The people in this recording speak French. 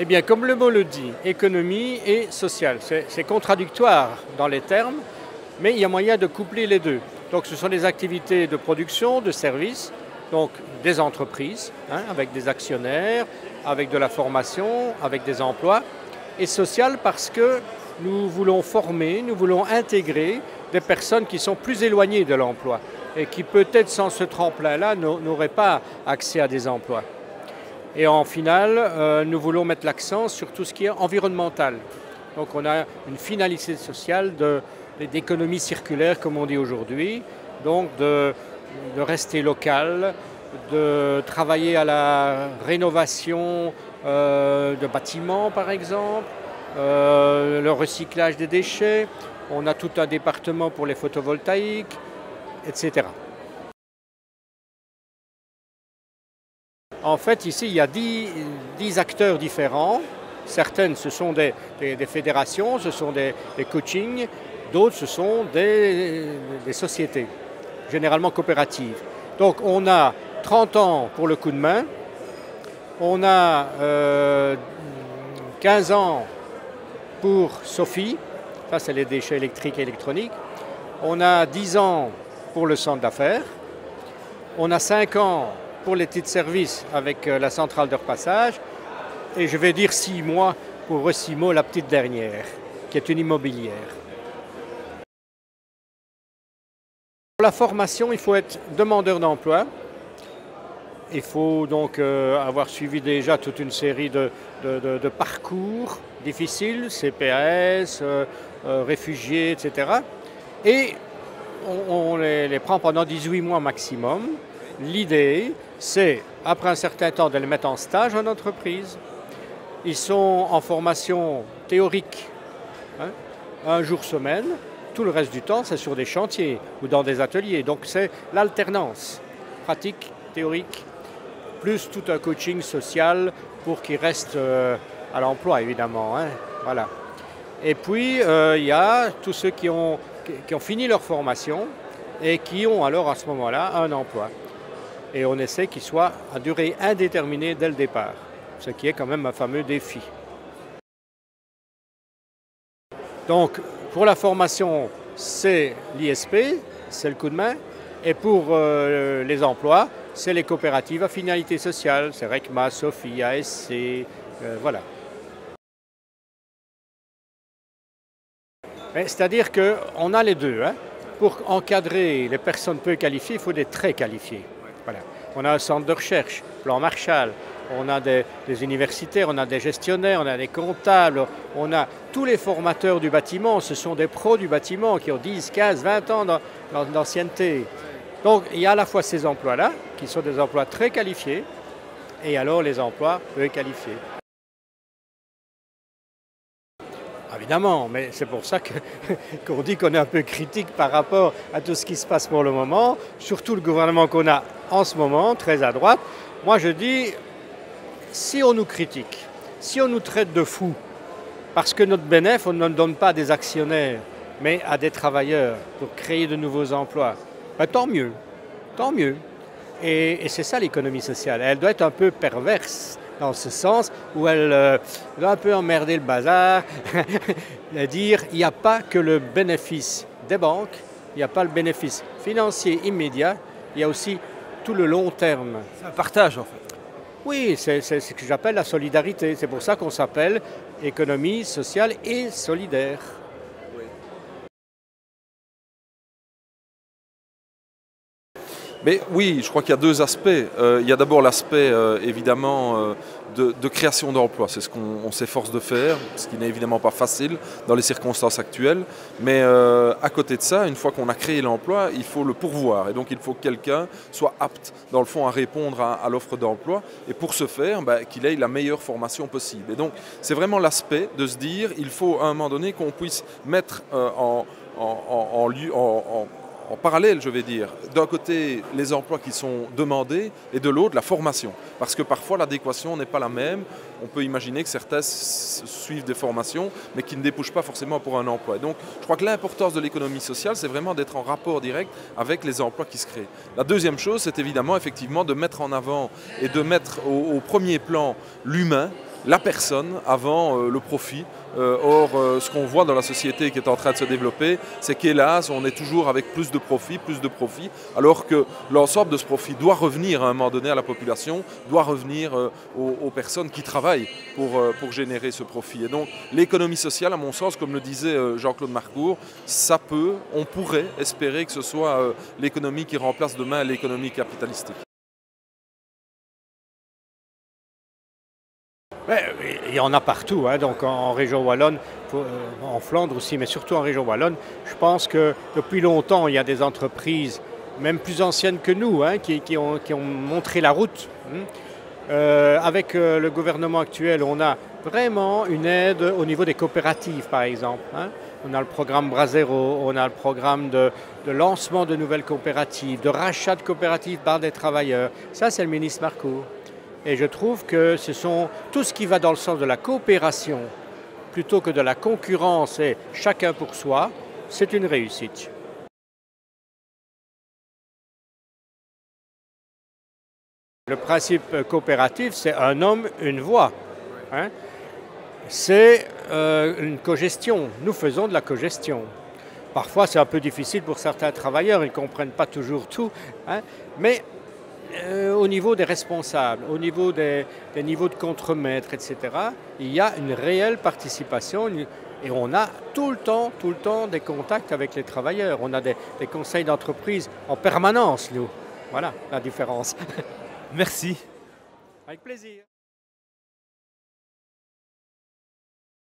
Eh bien, comme le mot le dit, économie et social, c'est contradictoire dans les termes, mais il y a moyen de coupler les deux. Donc ce sont des activités de production, de services, donc des entreprises, hein, avec des actionnaires, avec de la formation, avec des emplois, et social parce que nous voulons former, nous voulons intégrer des personnes qui sont plus éloignées de l'emploi et qui peut-être sans ce tremplin-là n'auraient pas accès à des emplois. Et en finale, euh, nous voulons mettre l'accent sur tout ce qui est environnemental. Donc on a une finalité sociale d'économie circulaire, comme on dit aujourd'hui, donc de, rester local, de travailler à la rénovation euh, de bâtiments, par exemple, euh, le recyclage des déchets. On a tout un département pour les photovoltaïques, etc. En fait, ici, il y a 10, acteurs différents. Certaines, ce sont des, fédérations, ce sont des, coachings. D'autres, ce sont des, sociétés, généralement coopératives. Donc, on a 30 ans pour le coup de main. On a 15 euh, ans pour Sophie. Ça, c'est les déchets électriques et électroniques. On a 10 ans pour le centre d'affaires. On a 5 ans pour les titres services avec euh, la centrale de repassage. Et je vais dire six mois pour Recimo, la petite dernière, qui est une immobilière. Pour la formation, il faut être demandeur d'emploi. Il faut donc euh, avoir suivi déjà toute une série de, parcours difficiles, CPAS, euh, réfugiés, etc. Et on, les prend pendant 18 mois maximum. L'idée, c'est, après un certain temps, de les mettre en stage en entreprise. Ils sont en formation théorique, hein, un jour semaine. Tout le reste du temps, c'est sur des chantiers ou dans des ateliers. Donc c'est l'alternance, pratique, théorique, plus tout un coaching social pour qu'ils restent euh, à l'emploi, évidemment. Hein. Et puis, euh, il y a tous ceux qui ont fini leur formation et qui ont alors à ce moment-là un emploi et on essaie qu'il soit à durée indéterminée dès le départ, ce qui est quand même un fameux défi. Donc, pour la formation, c'est l'ISP, c'est le coup de main, et pour euh, les emplois, c'est les coopératives à finalité sociale, c'est RECMA, SOFI, ASC, euh, voilà. C'est-à-dire qu'on a les deux. Hein. Pour encadrer les personnes peu qualifiées, il faut des très qualifiés. On a un centre de recherche, plan Marshall, on a des, universitaires, on a des gestionnaires, on a des comptables, on a tous les formateurs du bâtiment, ce sont des pros du bâtiment qui ont 10, 15, 20 ans d'ancienneté. Donc il y a à la fois ces emplois-là, qui sont des emplois très qualifiés, et alors les emplois peu qualifiés. Évidemment, mais c'est pour ça qu'on dit qu'on est un peu critique par rapport à tout ce qui se passe pour le moment, surtout le gouvernement qu'on a en ce moment, très à droite. Moi je dis, si on nous critique, si on nous traite de fous, parce que notre bénéfice, on ne donne pas à des actionnaires, mais à des travailleurs pour créer de nouveaux emplois, ben, tant mieux, tant mieux. Et c'est ça l'économie sociale. Elle doit être un peu perverse dans ce sens, où elle euh, va un peu emmerder le bazar, dire il n'y a pas que le bénéfice des banques, il n'y a pas le bénéfice financier immédiat, il y a aussi tout le long terme. C'est un partage en fait. Oui, c'est ce que j'appelle la solidarité. C'est pour ça qu'on s'appelle économie sociale et solidaire. Mais oui, je crois qu'il y a deux aspects. Euh, il y a d'abord l'aspect euh, évidemment euh, de, création d'emplois. C'est ce qu'on s'efforce de faire, ce qui n'est évidemment pas facile dans les circonstances actuelles. Mais à côté de ça, une fois qu'on a créé l'emploi, il faut le pourvoir. Et donc il faut que quelqu'un soit apte, dans le fond, à répondre à, l'offre d'emploi. Et pour ce faire, bah, qu'il ait la meilleure formation possible. Et donc c'est vraiment l'aspect de se dire, il faut à un moment donné qu'on puisse mettre en, en, en, en parallèle, je vais dire, d'un côté les emplois qui sont demandés et de l'autre la formation. Parce que parfois l'adéquation n'est pas la même. On peut imaginer que certains suivent des formations mais qui ne débouchent pas forcément pour un emploi. donc je crois que l'importance de l'économie sociale, c'est vraiment d'être en rapport direct avec les emplois qui se créent. La deuxième chose, c'est évidemment effectivement de mettre en avant et de mettre au premier plan l'humain la personne avant le profit. or, ce qu'on voit dans la société qui est en train de se développer, c'est qu'hélas, on est toujours avec plus de profit, plus de profit, alors que l'ensemble de ce profit doit revenir à un moment donné à la population, doit revenir aux, personnes qui travaillent pour, pour générer ce profit. Et donc, l'économie sociale, à mon sens, comme le disait Jean-Claude Marcourt, ça peut, on pourrait espérer que ce soit l'économie qui remplace demain l'économie capitalistique. Il y en a partout, hein, donc en, région wallonne, euh, en Flandre aussi, mais surtout en région wallonne. Je pense que depuis longtemps, il y a des entreprises, même plus anciennes que nous, hein, qui, ont, montré la route. Hein. Euh, avec euh, le gouvernement actuel, on a vraiment une aide au niveau des coopératives, par exemple. On a le programme Brasero, on a le programme de, lancement de nouvelles coopératives, de rachat de coopératives par des travailleurs. Ça, c'est le ministre Marcourt. Et je trouve que ce sont tout ce qui va dans le sens de la coopération plutôt que de la concurrence et chacun pour soi, c'est une réussite. Le principe coopératif, c'est un homme, une voix. Hein. c'est euh, une cogestion. Nous faisons de la cogestion. Parfois, c'est un peu difficile pour certains travailleurs, ils ne comprennent pas toujours tout. Hein. mais euh, au niveau des responsables, au niveau des, niveaux de contremaîtres, etc., il y a une réelle participation et on a tout le temps, tout le temps des contacts avec les travailleurs. On a des, des conseils d'entreprise en permanence, nous. Voilà la différence. Merci. Avec plaisir.